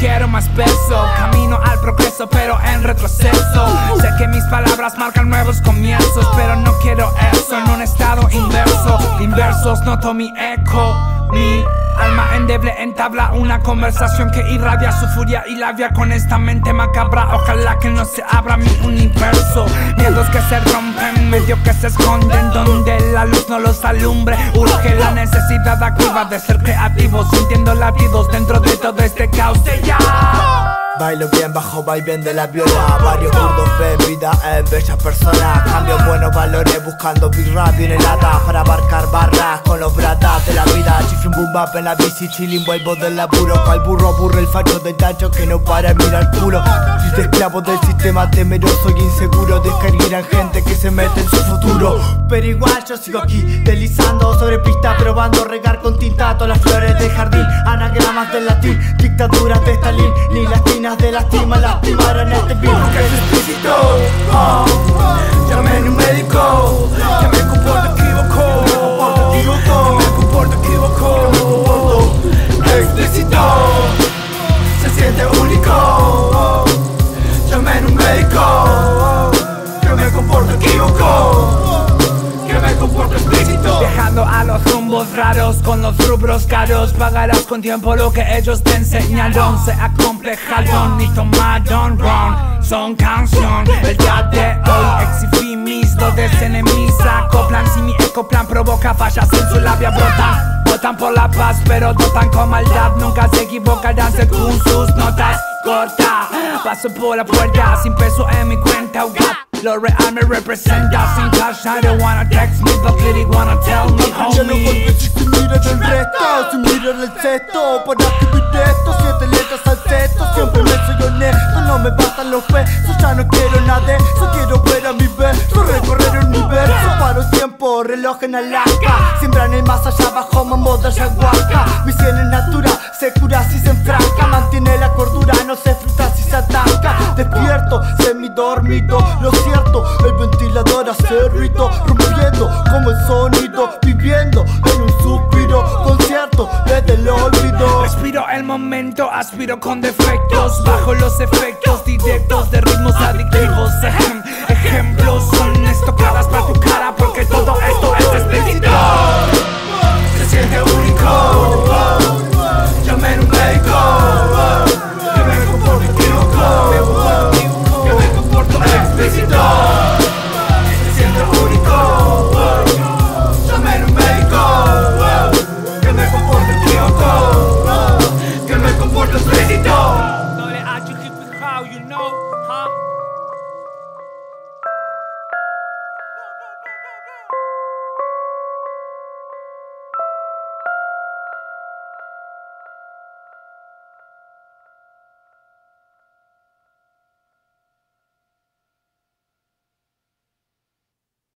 quiero más peso. Camino al progreso, pero en retroceso. Sé que mis palabras marcan nuevos comienzos, pero no quiero eso en un estado inverso. Inversos noto mi eco, mi alma endeble entabla una conversación que irradia su furia y labia con esta mente macabra. Ojalá que no se abra mi universo. Miedos que se rompen, medio que se esconden, donde la luz no los alumbre. Urge la necesidad activa de ser creativos, sintiendo latidos dentro de todo este caos. Ya. Bailo bien bajo bien de la viola Varios kurdos ven vida en bellas personas Cambio buenos valores buscando birra bien Para abarcar barras con los bratas de vida Chifre boom bap en la bici chilling vuelvo del laburo. Cual burro burro el facho del tacho que no para mirar culo. De esclavo del sistema temeroso y inseguro Descargarán gente que se mete en su futuro. Pero igual yo sigo aquí deslizando sobre pista Probando regar con tinta todas las flores del jardín. Anagramas del latín, dictaduras de Stalin Ni las tinas de lastima, lastimaron este virus. Que es explícito. Oh, Que Viajando a los rumbos raros con los rubros caros. Pagarás con tiempo lo que ellos te enseñaron. Se acomplejaron y tomaron ron. Son canción El día de hoy exhibí mis dotes enemies Acoplan si mi ecoplan provoca fallas en su labia. Brotan Votan por la paz pero dotan con maldad. Nunca se equivocarán según sus notas Corta, paso por la puerta sin peso en mi cuenta lo real me representa Sin cash, I don't wanna text me But clearly wanna tell me, Ya no homie volví si mira del resto Sin mirar el cesto Para escribir esto Siete letras al cesto Siempre me soy honesto No me bastan los besos. Ya no quiero nada de eso Quiero ver a mi verso. Recorrer el universo Paro tiempo, reloj en Alaska. Siembran el más allá bajo mambo de ayahuasca. Mi cielo es natural Se cura si se Despierto, semi-dormido Lo cierto, el ventilador hace ruido Rompiendo como el sonido Viviendo en un suspiro Concierto desde el olvido. Respiro el momento, aspiro con defectos Bajo los efectos directos de ritmos adictivos Ejem, Ejemplos